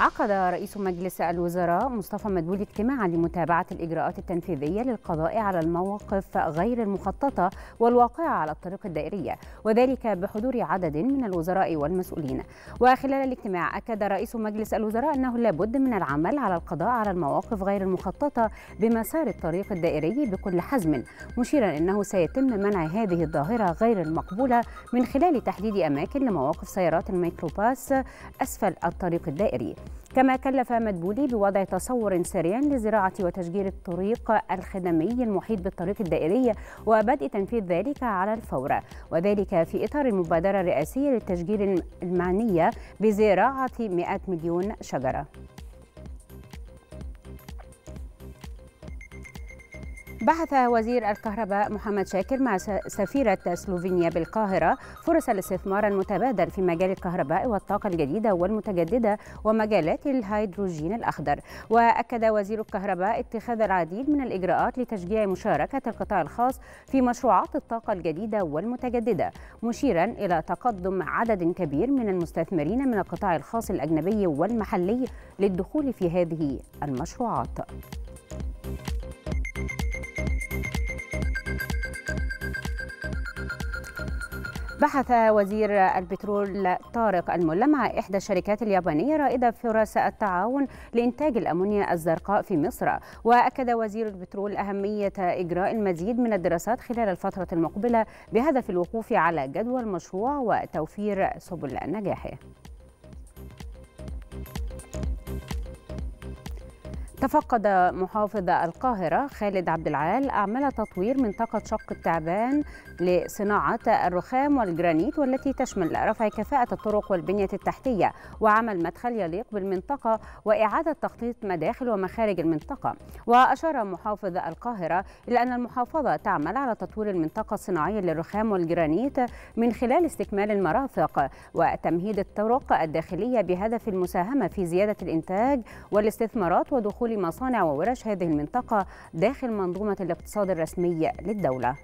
عقد رئيس مجلس الوزراء مصطفى مدبولي اجتماعا لمتابعة الإجراءات التنفيذية للقضاء على المواقف غير المخططة والواقعة على الطريق الدائرية وذلك بحضور عدد من الوزراء والمسؤولين. وخلال الاجتماع أكد رئيس مجلس الوزراء أنه لابد من العمل على القضاء على المواقف غير المخططة بمسار الطريق الدائري بكل حزم مشيرا أنه سيتم منع هذه الظاهرة غير المقبولة من خلال تحديد أماكن لمواقف سيارات الميكروباص أسفل الطريق الدائري. كما كلف مدبولي بوضع تصور سريع لزراعة وتشجير الطريق الخدمي المحيط بالطريق الدائري وبدء تنفيذ ذلك على الفور. وذلك في إطار المبادرة الرئاسية للتشجير المعنية بزراعة 100 مليون شجرة. بحث وزير الكهرباء محمد شاكر مع سفيرة سلوفينيا بالقاهرة فرص الاستثمار المتبادل في مجال الكهرباء والطاقة الجديدة والمتجددة ومجالات الهيدروجين الأخضر. وأكد وزير الكهرباء اتخاذ العديد من الإجراءات لتشجيع مشاركة القطاع الخاص في مشروعات الطاقة الجديدة والمتجددة مشيرا إلى تقدم عدد كبير من المستثمرين من القطاع الخاص الأجنبي والمحلي للدخول في هذه المشروعات. بحث وزير البترول طارق الملا مع إحدى الشركات اليابانية رائدة فرص التعاون لإنتاج الأمونيا الزرقاء في مصر. وأكد وزير البترول أهمية إجراء المزيد من الدراسات خلال الفترة المقبلة بهدف الوقوف على جدوى المشروع وتوفير سبل نجاحه تفقد محافظ القاهرة خالد عبد العال أعمال تطوير منطقة شق التعبان لصناعة الرخام والجرانيت والتي تشمل رفع كفاءة الطرق والبنية التحتية وعمل مدخل يليق بالمنطقة وإعادة تخطيط مداخل ومخارج المنطقة. وأشار محافظ القاهرة إلى أن المحافظة تعمل على تطوير المنطقة الصناعية للرخام والجرانيت من خلال استكمال المرافق وتمهيد الطرق الداخلية بهدف المساهمة في زيادة الإنتاج والاستثمارات ودخول مصانع وورش هذه المنطقة داخل منظومة الاقتصاد الرسمي للدولة.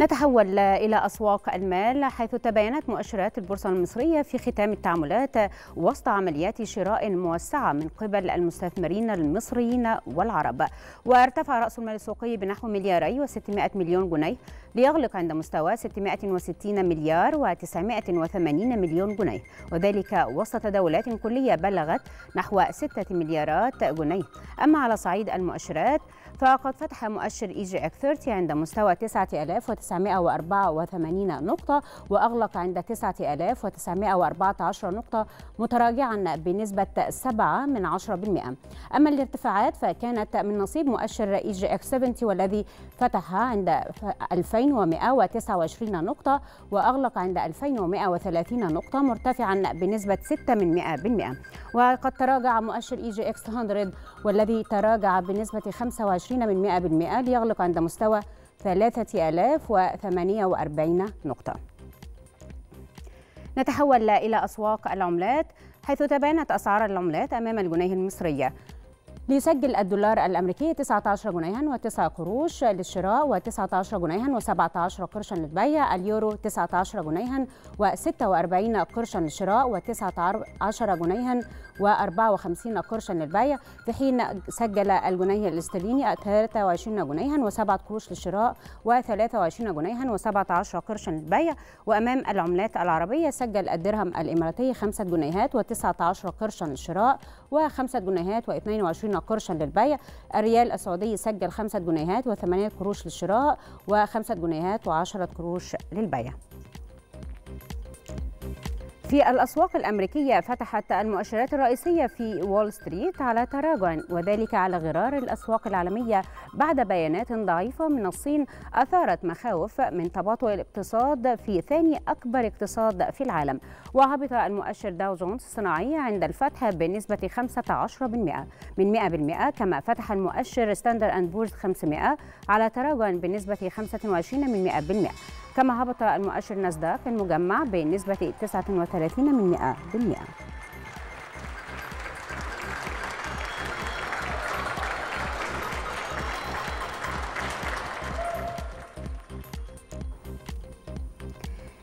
نتحول إلى أسواق المال حيث تباينت مؤشرات البورصة المصرية في ختام التعاملات وسط عمليات شراء موسعة من قبل المستثمرين المصريين والعرب. وارتفع رأس المال السوقي بنحو ملياري و600 مليون جنيه ليغلق عند مستوى 660 مليار و980 مليون جنيه. وذلك وسط تداولات كلية بلغت نحو 6 مليارات جنيه. أما على صعيد المؤشرات فقد فتح مؤشر EGX 30 عند مستوى 9984 نقطة وأغلق عند 9914 نقطة متراجعا بنسبة 7 من 10% أما الارتفاعات فكانت من نصيب مؤشر EGX 70 والذي فتح عند 2129 نقطة وأغلق عند 2130 نقطة مرتفعا بنسبة 6 من 100% وقد تراجع مؤشر EGX 100 والذي تراجع بنسبة 25 من 100% ليغلق عند مستوى 3048 نقطة. نتحول إلى أسواق العملات حيث تباينت أسعار العملات أمام الجنيه المصرية. ليسجل الدولار الأمريكي 19 جنيها و9 قروش للشراء و19 جنيها و17 قرشا للبيع. اليورو 19 جنيها و46 قرشا للشراء و19 جنيها و54 قرشا للبيع. في حين سجل الجنيه الاسترليني 23 جنيها و7 قروش للشراء و23 جنيها و17 قرشا للبيع. وأمام العملات العربية سجل الدرهم الإماراتي 5 جنيهات و19 قرشا للشراء و5 جنيهات و22 قرشا للبيع. الريال السعودي سجل 5 جنيهات و8 قروش للشراء و5 جنيهات و10 قروش للبيع. في الأسواق الأمريكية فتحت المؤشرات الرئيسية في وول ستريت على تراجع وذلك على غرار الأسواق العالمية بعد بيانات ضعيفة من الصين أثارت مخاوف من تباطؤ الاقتصاد في ثاني أكبر اقتصاد في العالم. وهبط المؤشر داو جونز الصناعي عند الفتح بنسبة 15% من 100% كما فتح المؤشر ستاندر أند بورز 500 على تراجع بنسبة 25 من 100% كما هبط المؤشر ناسداك المجمع بنسبة 39 من بالمئة.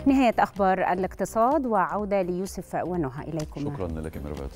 نهاية أخبار الاقتصاد وعودة ليوسف ونهى إليكم شكرا لك مربات